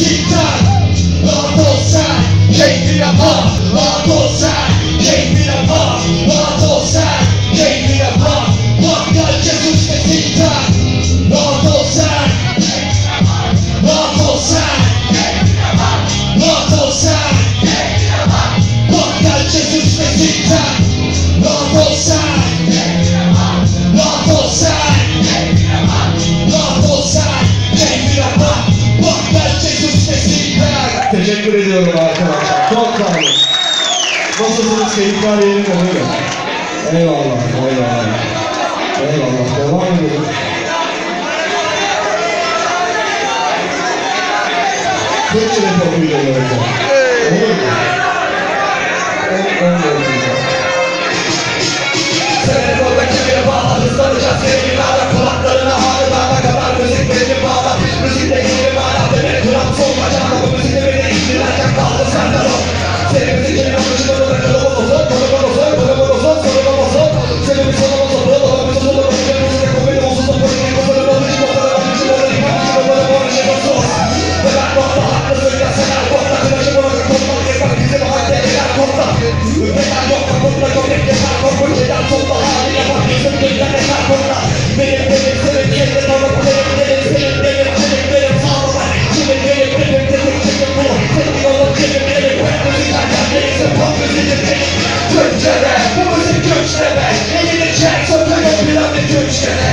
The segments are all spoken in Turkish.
King Tide, Lord Both Side, KD Apollo, Lord Both Side. ediyorum arkadaşlar. Çok sağ olun. Nasılsınız? Keyifler yerinde öyle. Eyvallah, eyvallah. Eyvallah, devam edelim. Kırk yıl kapıyla yapacağım. Olur mu? En ön yolcuyacağım. Sen oradaki bir bağlı sanacağız.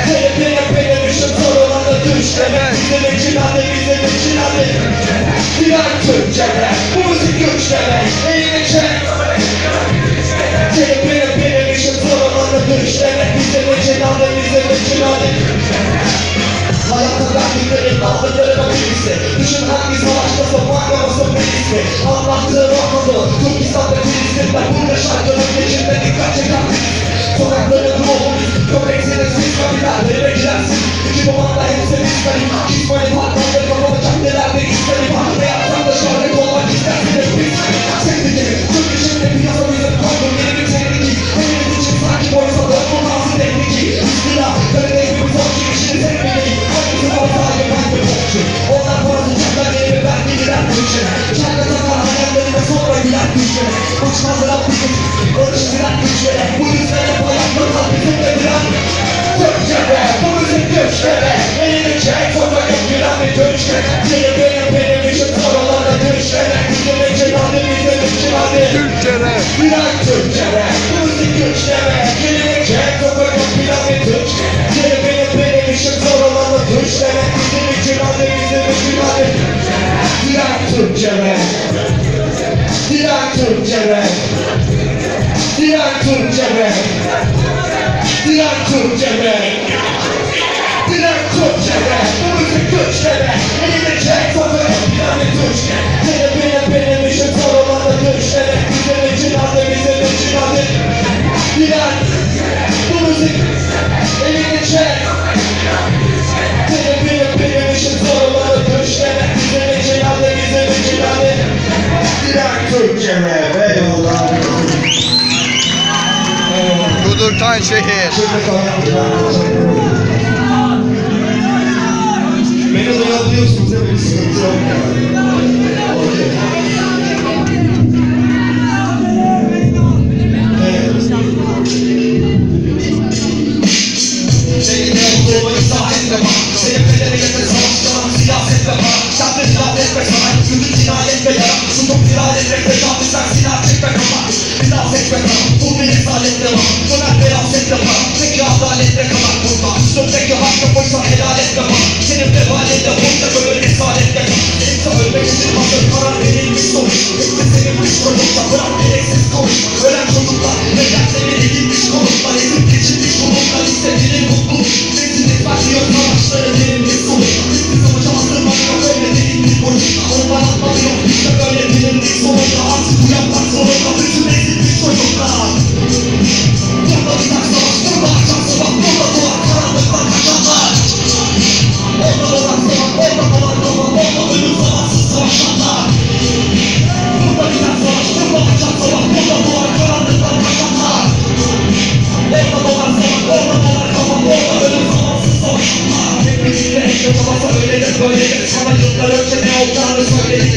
Pele pele pele düştüm zor olan da düşleme Bizleme cinane bizleme cinane Dilan Türkçe'de bu müzik güçleme Eğne çek Pele pele pele düştüm zor olan da düşleme Bizleme cinane bizleme cinane Hayatından giderim aldıklarıma birisi Düşün hangi savaşta sokmak yaması birisi Anlattığım anladı Türkistan'da krizdir Ben burada şarkının içinde dikkat çeken Sokakları ruhumuz Köpeksiz que te comanda isso. Türkçeme. Dilan Türkçeme. Dilan Türkçeme. Dilan Türkçeme. Dilan Türkçeme. Bu müzik Türkçeme. Elimi çek fotoğraf Dilan Türkçeme. Beni beni benim işim sorumanda Türkçeme Bizim için Giden Kudurtan şehir. Beni duyabiliyorsunuz değil. var Bu bir risalette var Döner ferasette var Peki adalette kalan kurma Sözdeki hakkı boysa helalette var Senin vebalinde boysa böyle risalette kal Kimse ölmek için hazır karar verilmiş sonuç Hepsi senin dış bırak gereksiz konuş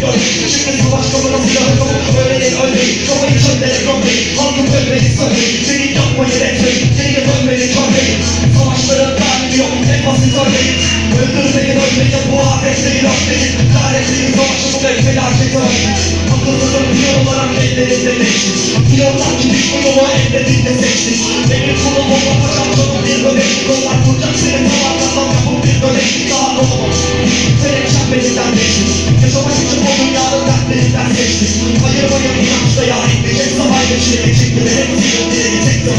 böyle Şimdi savaş kapı öğrenin ölmeyin Kafayı çöplere gömmeyin Halkı Senin yapmayı etmeyin Geriye dönmeyi körmeyin Savaşların tarihi yok tek basit örneğin Öldürmeyin ölmeyin bu adet değil patience We don't you, we don't want anything that takes this Maybe the moment, but I'm going to be on it Go like production and now I'm the like I'm moving on it God knows, today I I'm the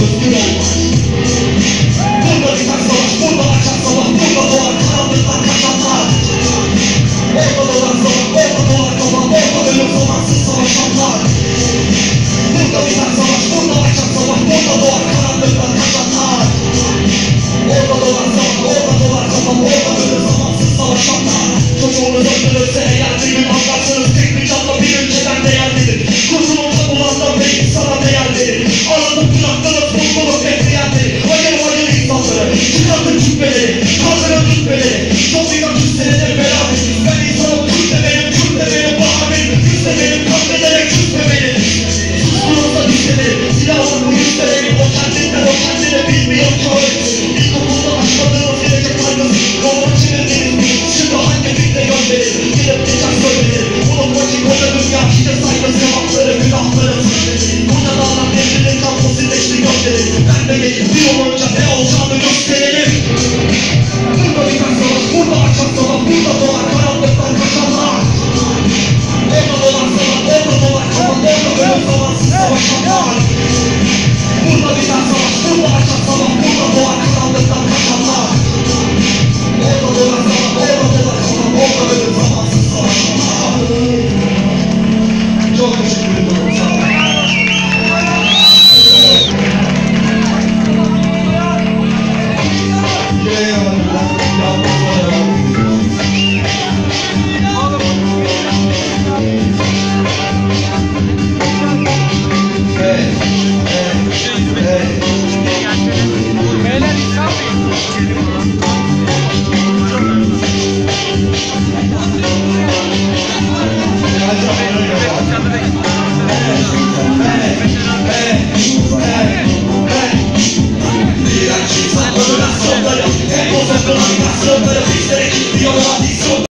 most,